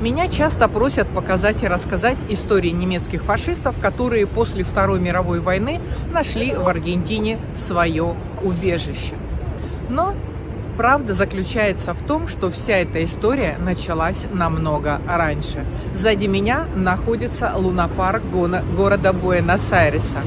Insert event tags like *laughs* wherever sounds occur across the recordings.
Меня часто просят показать и рассказать истории немецких фашистов, которые после Второй мировой войны нашли в Аргентине свое убежище. Но правда заключается в том, что вся эта история началась намного раньше. Сзади меня находится лунопарк города Буэнос-Айреса.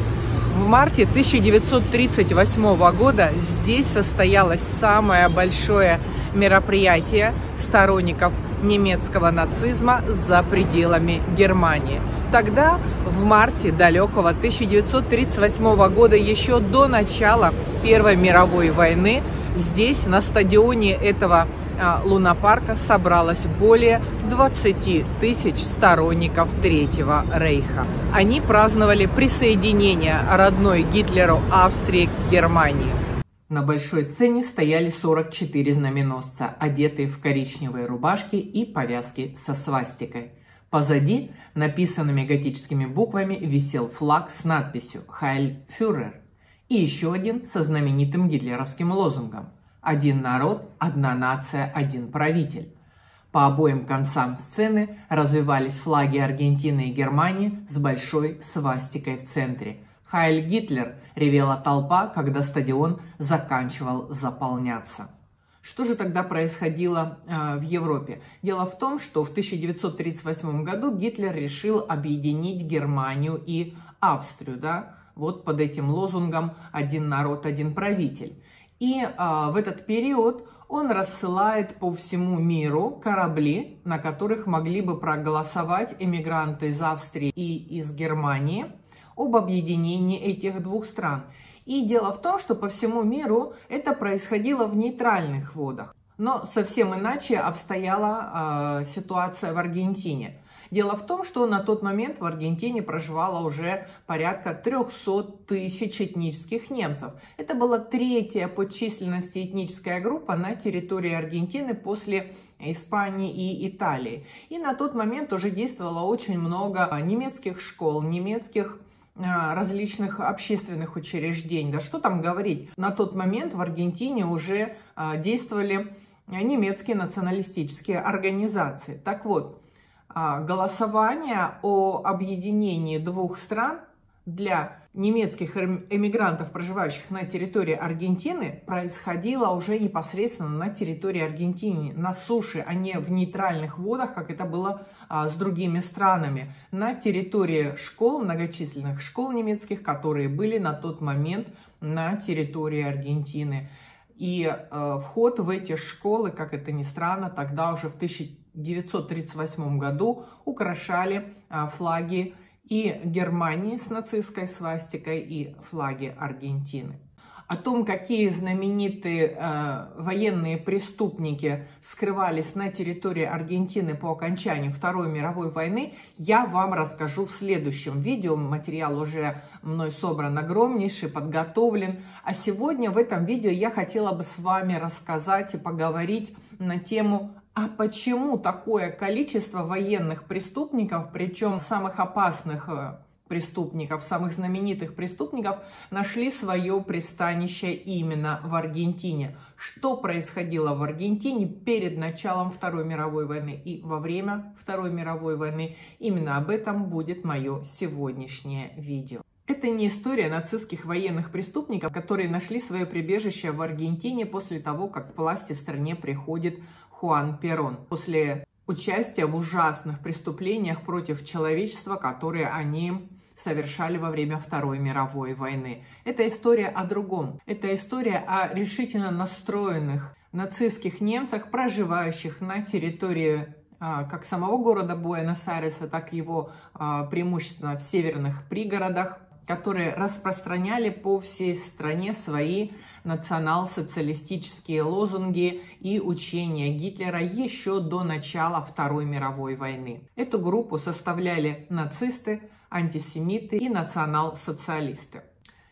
В марте 1938 года здесь состоялось самое большое мероприятие сторонников немецкого нацизма за пределами Германии. Тогда, в марте далекого 1938 года, еще до начала Первой мировой войны, здесь, на стадионе этого а, лунопарка, собралось более 20 тысяч сторонников Третьего Рейха. Они праздновали присоединение родной Гитлеру Австрии к Германии. На большой сцене стояли 44 знаменосца, одетые в коричневые рубашки и повязки со свастикой. Позади, написанными готическими буквами, висел флаг с надписью «Хайль Фюрер» и еще один со знаменитым гитлеровским лозунгом «Один народ, одна нация, один правитель». По обоим концам сцены развивались флаги Аргентины и Германии с большой свастикой в центре – «Хайль Гитлер!» – ревела толпа, когда стадион заканчивал заполняться. Что же тогда происходило э, в Европе? Дело в том, что в 1938 году Гитлер решил объединить Германию и Австрию, да, вот под этим лозунгом «один народ, один правитель». И э, в этот период он рассылает по всему миру корабли, на которых могли бы проголосовать эмигранты из Австрии и из Германии – об объединении этих двух стран. И дело в том, что по всему миру это происходило в нейтральных водах. Но совсем иначе обстояла э, ситуация в Аргентине. Дело в том, что на тот момент в Аргентине проживало уже порядка 300 тысяч этнических немцев. Это была третья по численности этническая группа на территории Аргентины после Испании и Италии. И на тот момент уже действовало очень много немецких школ, немецких различных общественных учреждений. Да что там говорить, на тот момент в Аргентине уже а, действовали немецкие националистические организации. Так вот, а, голосование о объединении двух стран для немецких эмигрантов, проживающих на территории Аргентины, происходило уже непосредственно на территории Аргентины, на суше, а не в нейтральных водах, как это было а, с другими странами, на территории школ, многочисленных школ немецких, которые были на тот момент на территории Аргентины. И э, вход в эти школы, как это ни странно, тогда уже в 1938 году украшали э, флаги и Германии с нацистской свастикой и флаги Аргентины. О том, какие знаменитые э, военные преступники скрывались на территории Аргентины по окончанию Второй мировой войны, я вам расскажу в следующем видео. Материал уже мной собран огромнейший, подготовлен. А сегодня в этом видео я хотела бы с вами рассказать и поговорить на тему а почему такое количество военных преступников, причем самых опасных э, преступников, самых знаменитых преступников, нашли свое пристанище именно в Аргентине? Что происходило в Аргентине перед началом Второй мировой войны и во время Второй мировой войны? Именно об этом будет мое сегодняшнее видео. Это не история нацистских военных преступников, которые нашли свое прибежище в Аргентине после того, как к власти в стране приходит Хуан Перон после участия в ужасных преступлениях против человечества, которые они совершали во время Второй мировой войны. Это история о другом. Это история о решительно настроенных нацистских немцах, проживающих на территории а, как самого города Буэнос-Айреса, так и его а, преимущественно в северных пригородах которые распространяли по всей стране свои национал-социалистические лозунги и учения Гитлера еще до начала Второй мировой войны. Эту группу составляли нацисты, антисемиты и национал-социалисты.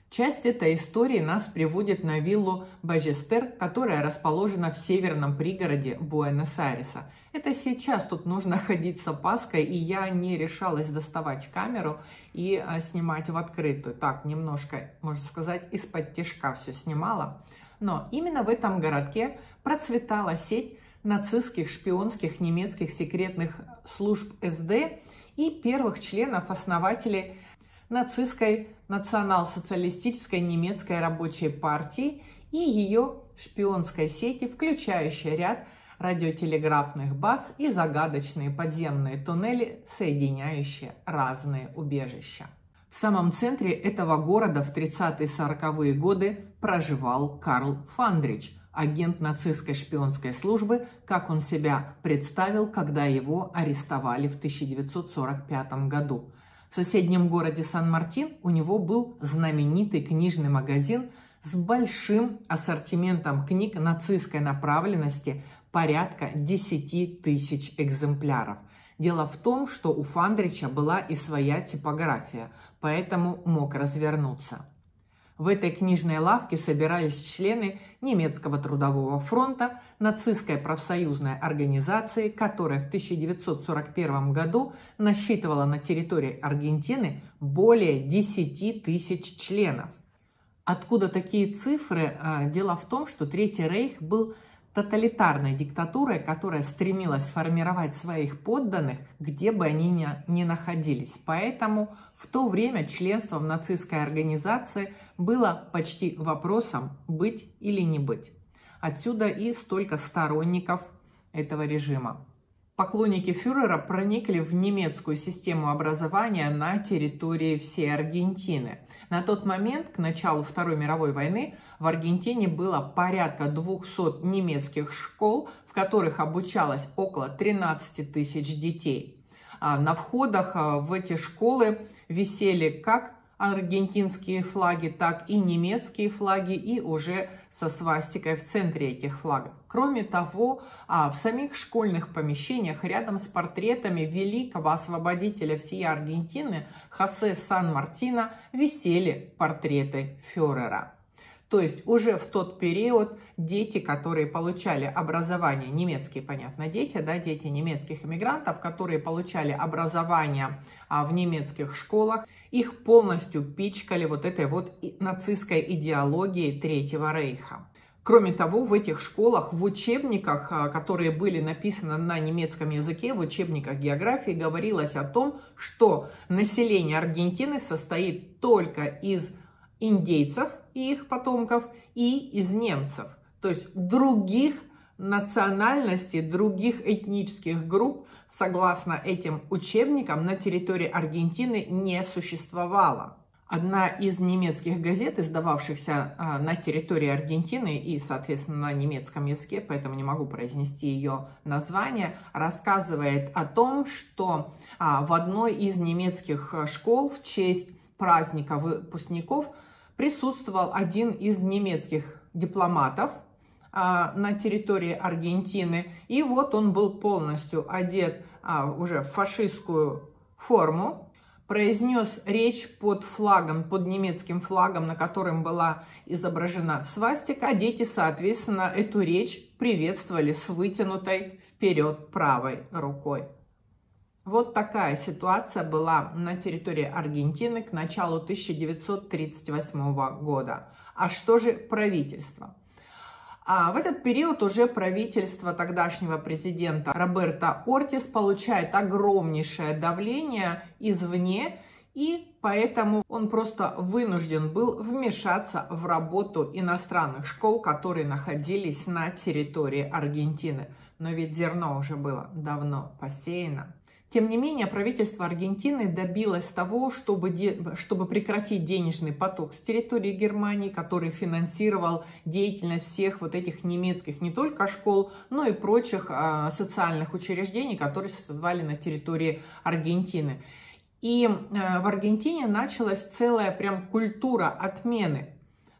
Часть этой истории нас приводит на виллу Бажестер, которая расположена в северном пригороде Буэнос-Айреса. Это сейчас тут нужно *laughs* ходить с опаской, и я не решалась доставать камеру и а, снимать в открытую. Так, немножко, можно сказать, из-под тяжка все снимала. Но именно в этом городке процветала сеть нацистских шпионских немецких секретных служб СД и первых членов-основателей нацистской национал-социалистической немецкой рабочей партии и ее шпионской сети, включающей ряд радиотелеграфных баз и загадочные подземные туннели, соединяющие разные убежища. В самом центре этого города в 30-40-е годы проживал Карл Фандрич, агент нацистской шпионской службы, как он себя представил, когда его арестовали в 1945 году. В соседнем городе Сан-Мартин у него был знаменитый книжный магазин с большим ассортиментом книг нацистской направленности, порядка 10 тысяч экземпляров. Дело в том, что у Фандрича была и своя типография, поэтому мог развернуться. В этой книжной лавке собирались члены немецкого трудового фронта, нацистской профсоюзной организации, которая в 1941 году насчитывала на территории Аргентины более 10 тысяч членов. Откуда такие цифры? А, дело в том, что Третий Рейх был тоталитарной диктатурой, которая стремилась формировать своих подданных, где бы они ни, ни находились. Поэтому в то время членство в нацистской организации было почти вопросом быть или не быть. Отсюда и столько сторонников этого режима. Поклонники фюрера проникли в немецкую систему образования на территории всей Аргентины. На тот момент, к началу Второй мировой войны, в Аргентине было порядка 200 немецких школ, в которых обучалось около 13 тысяч детей. А на входах а, в эти школы висели как аргентинские флаги, так и немецкие флаги, и уже со свастикой в центре этих флагов. Кроме того, а, в самих школьных помещениях рядом с портретами великого освободителя всей Аргентины Хосе Сан-Мартино висели портреты фюрера. То есть уже в тот период дети, которые получали образование, немецкие, понятно, дети, да, дети немецких иммигрантов, которые получали образование а, в немецких школах, их полностью пичкали вот этой вот нацистской идеологией Третьего Рейха. Кроме того, в этих школах, в учебниках, а, которые были написаны на немецком языке, в учебниках географии говорилось о том, что население Аргентины состоит только из индейцев и их потомков и из немцев. То есть других национальностей, других этнических групп, согласно этим учебникам, на территории Аргентины не существовало. Одна из немецких газет, издававшихся а, на территории Аргентины и, соответственно, на немецком языке, поэтому не могу произнести ее название, рассказывает о том, что а, в одной из немецких школ в честь праздника выпускников присутствовал один из немецких дипломатов – а, на территории Аргентины. И вот он был полностью одет а, уже в фашистскую форму, произнес речь под флагом, под немецким флагом, на котором была изображена свастика. А дети, соответственно, эту речь приветствовали с вытянутой вперед правой рукой. Вот такая ситуация была на территории Аргентины к началу 1938 года. А что же правительство? А в этот период уже правительство тогдашнего президента Роберта Ортис получает огромнейшее давление извне, и поэтому он просто вынужден был вмешаться в работу иностранных школ, которые находились на территории Аргентины. Но ведь зерно уже было давно посеяно. Тем не менее, правительство Аргентины добилось того, чтобы, чтобы прекратить денежный поток с территории Германии, который финансировал деятельность всех вот этих немецких не только школ, но и прочих а, социальных учреждений, которые существовали на территории Аргентины. И а, в Аргентине началась целая прям культура отмены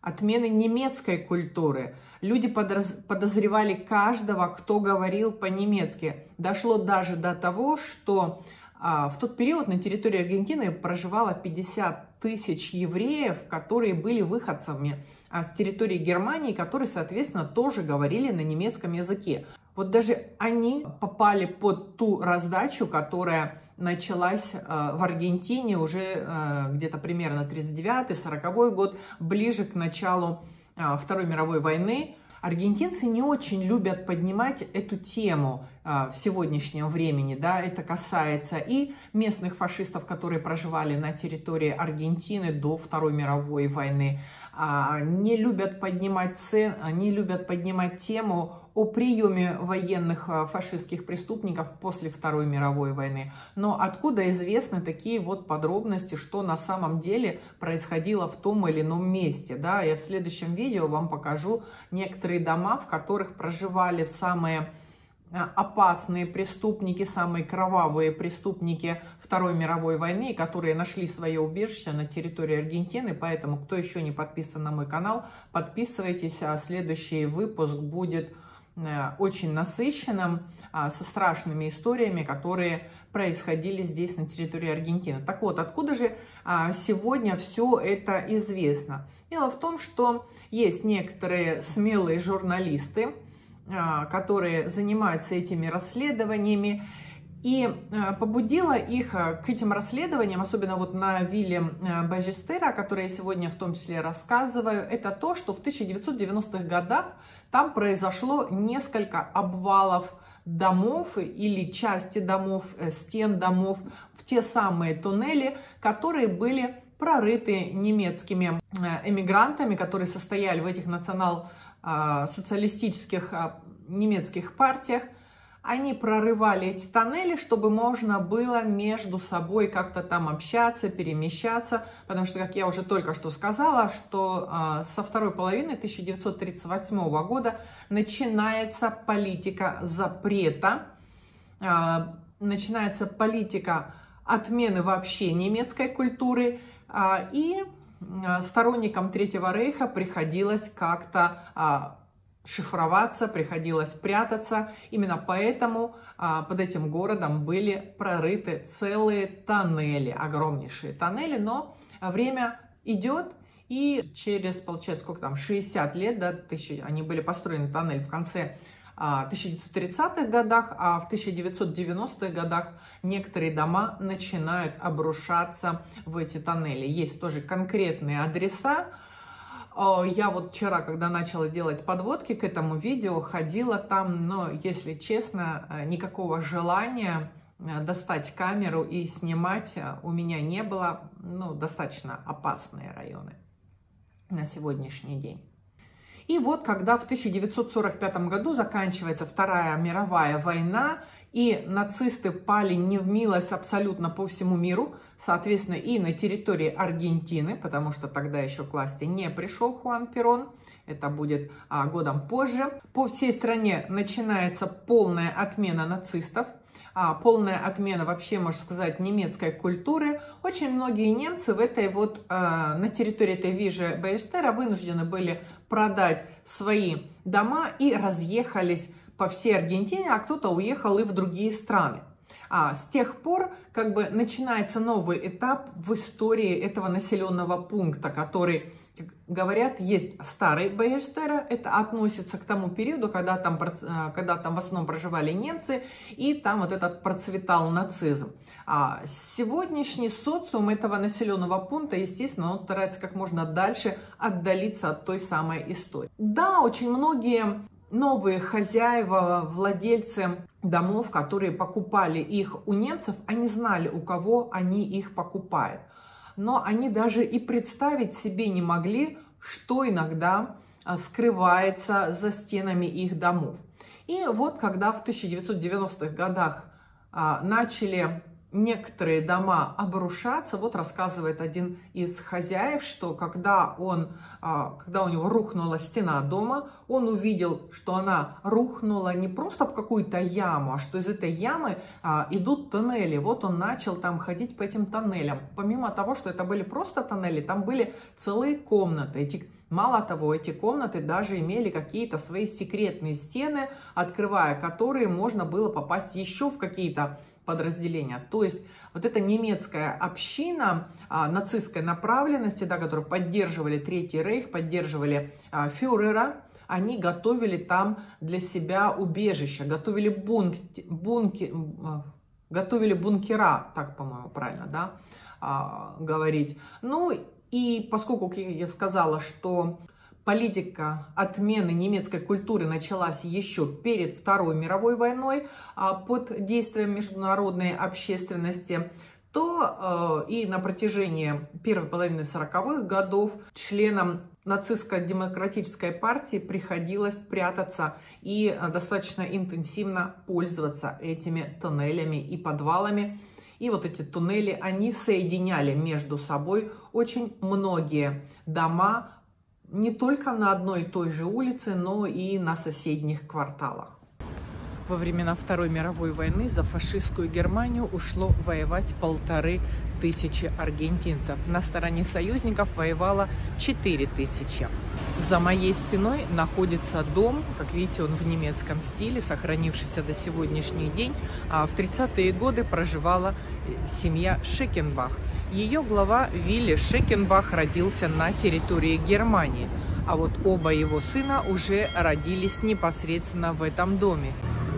отмены немецкой культуры. Люди подозревали каждого, кто говорил по-немецки. Дошло даже до того, что а, в тот период на территории Аргентины проживало 50 тысяч евреев, которые были выходцами а, с территории Германии, которые, соответственно, тоже говорили на немецком языке. Вот даже они попали под ту раздачу, которая началась э, в Аргентине уже э, где-то примерно 39-40 год, ближе к началу э, Второй мировой войны. Аргентинцы не очень любят поднимать эту тему в сегодняшнем времени, да, это касается и местных фашистов, которые проживали на территории Аргентины до Второй мировой войны, а, не любят поднимать цен, не любят поднимать тему о приеме военных а, фашистских преступников после Второй мировой войны. Но откуда известны такие вот подробности, что на самом деле происходило в том или ином месте, да, я в следующем видео вам покажу некоторые дома, в которых проживали самые э, опасные преступники, самые кровавые преступники Второй мировой войны, которые нашли свое убежище на территории Аргентины. Поэтому, кто еще не подписан на мой канал, подписывайтесь. А следующий выпуск будет э, очень насыщенным, а, со страшными историями, которые происходили здесь, на территории Аргентины. Так вот, откуда же а, сегодня все это известно? Дело в том, что есть некоторые смелые журналисты, которые занимаются этими расследованиями, и а, побудила их к этим расследованиям, особенно вот на вилле Бажестера, о которой я сегодня в том числе рассказываю, это то, что в 1990-х годах там произошло несколько обвалов домов или части домов, э, стен домов в те самые туннели, которые были прорыты немецкими э, эмигрантами, которые состояли в этих национал-социалистических а, немецких партиях. Они прорывали эти тоннели, чтобы можно было между собой как-то там общаться, перемещаться, потому что, как я уже только что сказала, что э, со второй половины 1938 года начинается политика запрета, э, начинается политика отмены вообще немецкой культуры, и сторонникам Третьего Рейха приходилось как-то а, шифроваться, приходилось прятаться. Именно поэтому под этим городом были прорыты целые тоннели, огромнейшие тоннели, но время идет, и через, получается, сколько там, 60 лет, да, тысячи, они были построены, тоннель в конце 1930-х годах, а в 1990-х годах некоторые дома начинают обрушаться в эти тоннели. Есть тоже конкретные адреса. Я вот вчера, когда начала делать подводки к этому видео, ходила там, но, если честно, никакого желания э, достать камеру и снимать э, у меня не было. Ну, достаточно опасные районы на сегодняшний день. И вот когда в 1945 году заканчивается Вторая мировая война, и нацисты пали не в милость абсолютно по всему миру, соответственно, и на территории Аргентины, потому что тогда еще к власти не пришел Хуан Перон, это будет а, годом позже. По всей стране начинается полная отмена нацистов, а, полная отмена вообще, можно сказать, немецкой культуры. Очень многие немцы в этой вот, а, на территории этой Вижи Бейштера вынуждены были продать свои дома и разъехались по всей Аргентине, а кто-то уехал и в другие страны. А с тех пор как бы начинается новый этап в истории этого населенного пункта, который говорят, есть старый Бейштера, это относится к тому периоду, когда там, э, когда там в основном проживали немцы, и там вот этот процветал нацизм. А сегодняшний социум этого населенного пункта, естественно, он старается как можно дальше отдалиться от той самой истории. Да, очень многие новые хозяева, владельцы домов, которые покупали их у немцев, они знали, у кого они их покупают но они даже и представить себе не могли, что иногда а, скрывается за стенами их домов. И вот когда в 1990-х годах а, начали некоторые дома обрушаться. Вот рассказывает один из хозяев, что когда, он, а, когда у него рухнула стена дома, он увидел, что она рухнула не просто в какую-то яму, а что из этой ямы а, идут тоннели. Вот он начал там ходить по этим тоннелям. Помимо того, что это были просто тоннели, там были целые комнаты. Эти Мало того, эти комнаты даже имели какие-то свои секретные стены, открывая которые можно было попасть еще в какие-то подразделения. То есть вот эта немецкая община а, нацистской направленности, да, которые поддерживали Третий Рейх, поддерживали а, фюрера, они готовили там для себя убежище, готовили бунки, бунки, а, готовили бункера, так, по-моему, правильно, да, а, говорить. Ну, и поскольку, я сказала, что Политика отмены немецкой культуры началась еще перед Второй мировой войной а под действием международной общественности то э, и на протяжении первой половины 40-х годов членам нацистско-демократической партии приходилось прятаться и э, достаточно интенсивно пользоваться этими тоннелями и подвалами. И вот эти туннели, они соединяли между собой очень многие дома, не только на одной и той же улице, но и на соседних кварталах. Во времена Второй мировой войны за фашистскую Германию ушло воевать полторы тысячи аргентинцев. На стороне союзников воевало четыре тысячи. За моей спиной находится дом, как видите, он в немецком стиле, сохранившийся до сегодняшний день. А в 30-е годы проживала э, семья Шекенбах. Ее глава Вилли Шекенбах родился на территории Германии, а вот оба его сына уже родились непосредственно в этом доме.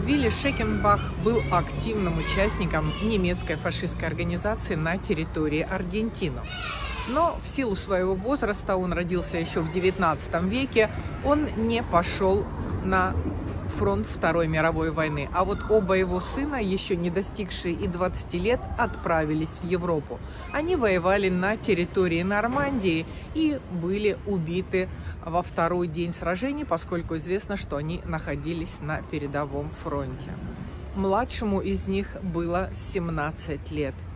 Вилли Шекенбах был активным участником немецкой фашистской организации на территории Аргентины. Но в силу своего возраста, он родился еще в 19 веке, он не пошел на фронт Второй мировой войны. А вот оба его сына, еще не достигшие и 20 лет, отправились в Европу. Они воевали на территории Нормандии и были убиты во второй день сражений, поскольку известно, что они находились на передовом фронте. Младшему из них было 17 лет –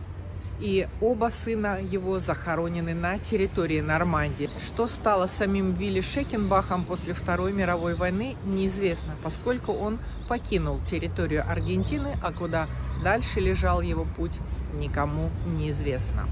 и оба сына его захоронены на территории Нормандии. Что стало самим Вилли Шекенбахом после Второй мировой войны, неизвестно, поскольку он покинул территорию Аргентины, а куда дальше лежал его путь, никому неизвестно.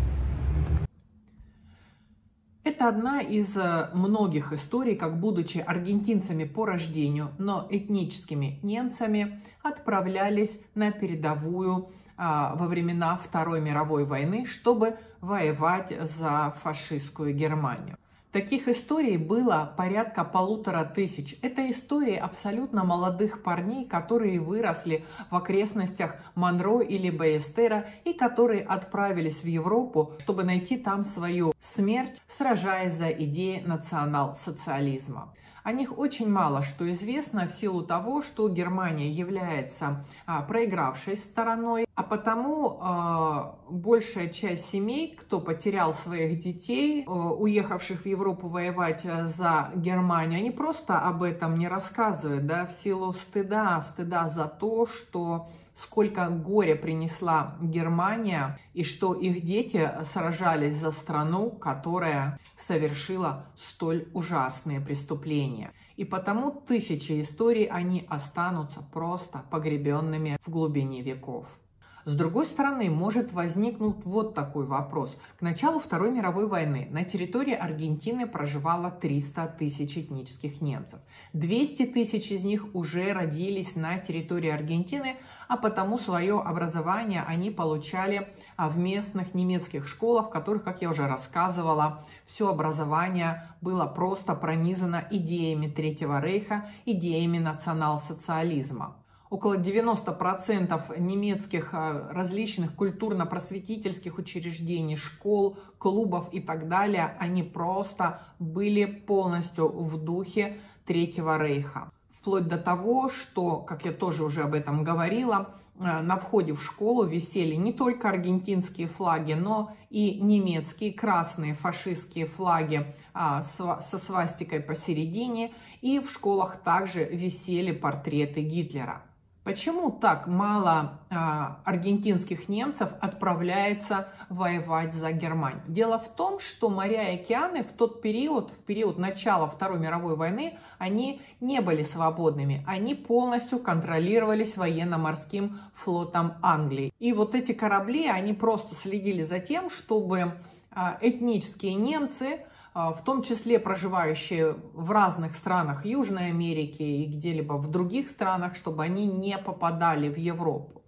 Это одна из э, многих историй, как будучи аргентинцами по рождению, но этническими немцами, отправлялись на передовую во времена Второй мировой войны, чтобы воевать за фашистскую Германию. Таких историй было порядка полутора тысяч. Это истории абсолютно молодых парней, которые выросли в окрестностях Монро или Бейстера и которые отправились в Европу, чтобы найти там свою смерть, сражаясь за идеи национал-социализма. О них очень мало что известно в силу того, что Германия является а, проигравшей стороной, а потому а, большая часть семей, кто потерял своих детей, а, уехавших в Европу воевать а, за Германию, они просто об этом не рассказывают, да, в силу стыда, стыда за то, что сколько горя принесла Германия и что их дети сражались за страну, которая совершила столь ужасные преступления. И потому тысячи историй, они останутся просто погребенными в глубине веков. С другой стороны, может возникнуть вот такой вопрос. К началу Второй мировой войны на территории Аргентины проживало 300 тысяч этнических немцев. 200 тысяч из них уже родились на территории Аргентины, а потому свое образование они получали а, в местных немецких школах, в которых, как я уже рассказывала, все образование было просто пронизано идеями Третьего Рейха, идеями национал-социализма около 90% немецких а, различных культурно-просветительских учреждений, школ, клубов и так далее, они просто были полностью в духе Третьего Рейха. Вплоть до того, что, как я тоже уже об этом говорила, а, на входе в школу висели не только аргентинские флаги, но и немецкие красные фашистские флаги а, со свастикой посередине. И в школах также висели портреты Гитлера. Почему так мало а, аргентинских немцев отправляется воевать за Германию? Дело в том, что моря и океаны в тот период, в период начала Второй мировой войны, они не были свободными. Они полностью контролировались военно-морским флотом Англии. И вот эти корабли, они просто следили за тем, чтобы а, этнические немцы в том числе проживающие в разных странах Южной Америки и где-либо в других странах, чтобы они не попадали в Европу.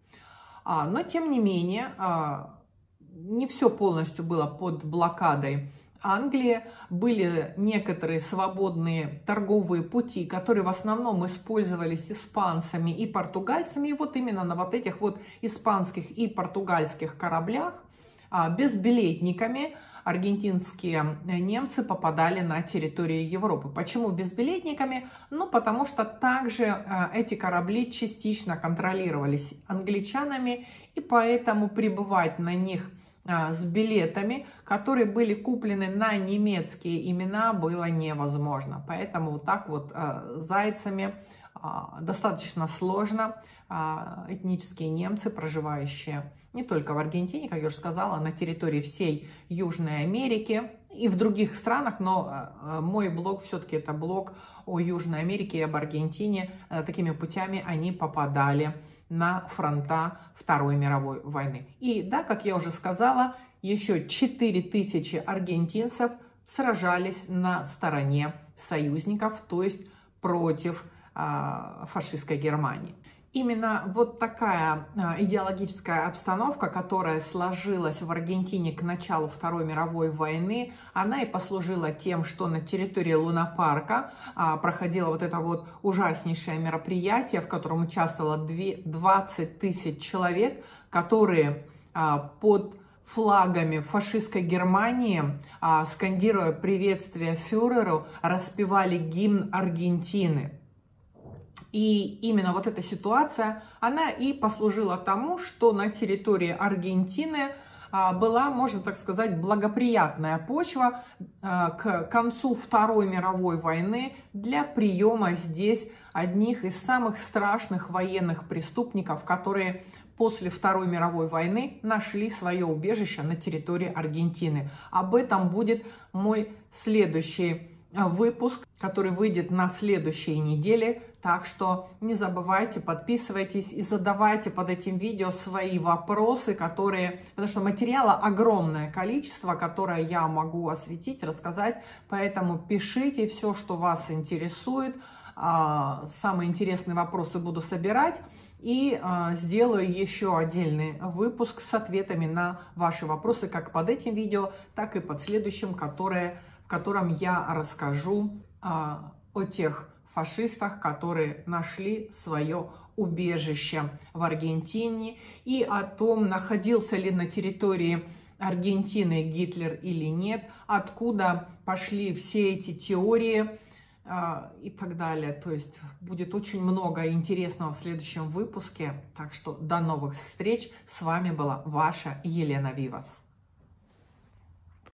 А, но, тем не менее, а, не все полностью было под блокадой Англии. Были некоторые свободные торговые пути, которые в основном использовались испанцами и португальцами. И вот именно на вот этих вот испанских и португальских кораблях безбилетниками аргентинские немцы попадали на территорию Европы. Почему безбилетниками? Ну, потому что также э, эти корабли частично контролировались англичанами, и поэтому прибывать на них э, с билетами, которые были куплены на немецкие имена, было невозможно. Поэтому вот так вот э, зайцами достаточно сложно этнические немцы, проживающие не только в Аргентине, как я уже сказала, на территории всей Южной Америки и в других странах, но э, мой блог все-таки это блог о Южной Америке и об Аргентине. Э, такими путями они попадали на фронта Второй мировой войны. И да, как я уже сказала, еще 4000 аргентинцев сражались на стороне союзников, то есть против а, фашистской Германии. Именно вот такая а, идеологическая обстановка, которая сложилась в Аргентине к началу Второй мировой войны, она и послужила тем, что на территории Лунапарка а, проходило вот это вот ужаснейшее мероприятие, в котором участвовало 20 тысяч человек, которые а, под флагами фашистской Германии, скандируя приветствие фюреру, распевали гимн Аргентины. И именно вот эта ситуация, она и послужила тому, что на территории Аргентины а, была, можно так сказать, благоприятная почва а, к концу Второй мировой войны для приема здесь одних из самых страшных военных преступников, которые после Второй мировой войны нашли свое убежище на территории Аргентины. Об этом будет мой следующий выпуск, который выйдет на следующей неделе. Так что не забывайте, подписывайтесь и задавайте под этим видео свои вопросы, которые... Потому что материала огромное количество, которое я могу осветить, рассказать. Поэтому пишите все, что вас интересует. А, самые интересные вопросы буду собирать. И а, сделаю еще отдельный выпуск с ответами на ваши вопросы, как под этим видео, так и под следующим, которое в котором я расскажу а, о тех фашистах, которые нашли свое убежище в Аргентине и о том, находился ли на территории Аргентины Гитлер или нет, откуда пошли все эти теории а, и так далее. То есть будет очень много интересного в следующем выпуске. Так что до новых встреч. С вами была ваша Елена Вивас.